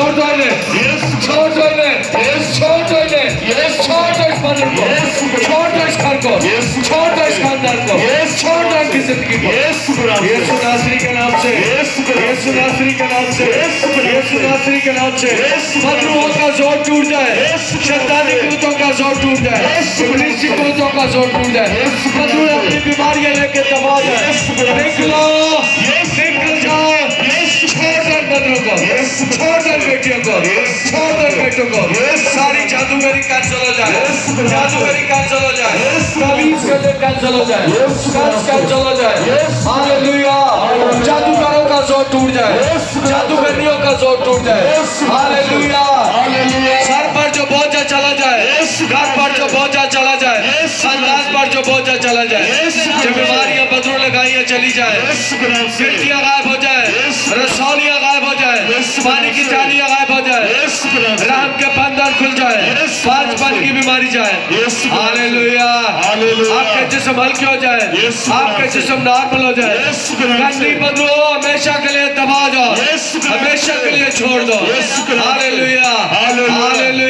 چھوڑ دو انہیں یس چھوڑ دو انہیں یس چھوڑ دو انہیں یس چھوڑ دو اس بدن کو یس چھوڑ دو اس گھر کو یس چھوڑ دو اس خاندان کو یس چھوڑ دو ان کی زندگی کو یس یس ناصری کے نام سے یس یس ناصری کے نام سے یس یس ناصری کے نام سے مجروحوں کا زور ٹوٹ جائے شیطانی قوتوں کا زور ٹوٹ جائے ابلیسی قوتوں کا زور ٹوٹ جائے مجروح اپنی بیماریاں لے کے دبا جائے نکلو چھوڑ دو بیٹوں کو ساری جادوگری کینسل ہو جائے جادوگری کینسل ہو جائے تعویز کے لیے کینسل ہو جائے قرض کینسل ہو جائے ہاللویا جادوگروں کا زور ٹوٹ جائے جادوگرنیوں کا زور ٹوٹ جائے ہاللویا سر پر جو بوجھا چلا جائے گھر پر جو بوجھا چلا جائے خاندان پر جو بوجھا چلا جائے جو بیماریاں بدروں لگائیاں چلی جائے گرتیاں غائب ہو جائے رسولیاں آسمانی کی چالیاں غائب ہو جائے۔ رحم کے پندر کھل جائے۔ پانچ پانچ کی بیماری جائے۔ ہالیلویہ آپ کے جسم ہلکی ہو جائے۔ آپ کے جسم نارمل ہو جائے۔ گندی بدلو ہمیشہ کے لیے دبا جاؤ۔ ہمیشہ کے لیے چھوڑ دو۔ ہالیلویہ ہالیلویہ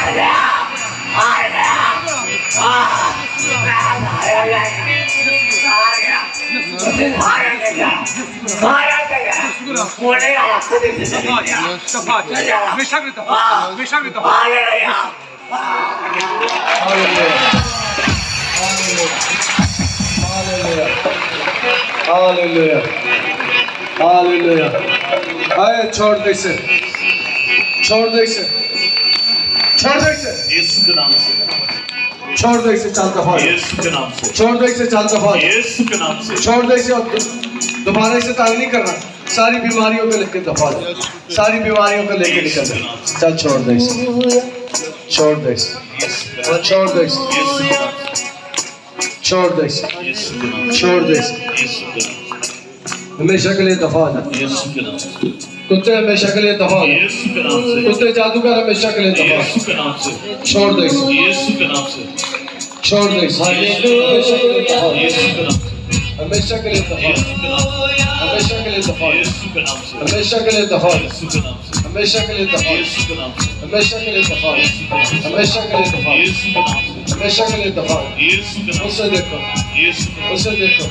آیا آیا آیا چھوڑ دے سے چھوڑ دے اسے چھوڑ دے اسے چھوڑ دے اسے چھوڑ دے اسے چھوڑ دے اسے چھوڑ دے اسے چھوڑ دے اسے چھوڑ دے اسے چھوڑ دے اسے چال کا فاضل یسو کے نام چھوڑ دے اسے دوبارہ اسے تعالی نہیں کرنا ساری بیماریوں کے لے کے دفاع دے۔ ساری بیماریوں کے لے کے نکل دے۔ چل چھوڑ دے اسے چھوڑ دے اسے چھوڑ دے اسے چھوڑ دے اسے چھوڑ دے اسے ہمیشہ کے لیے دفاع دے۔ کتے ہمیشہ کے لیے دفاع دے۔ کتے جادوگر ہمیشہ کے لیے دفاع دے۔ چھوڑ دے اسے چھوڑ دے اسے ہمیشہ کے لیے دفاع دے ہمیشہ کے لیے دفاع دے۔ التخاذل المشاكل التخاذل المشاكل التخاذل المشاكل التخاذل المشاكل التخاذل المشاكل التخاذل أصدقكم أصدقكم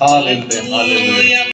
Hallelujah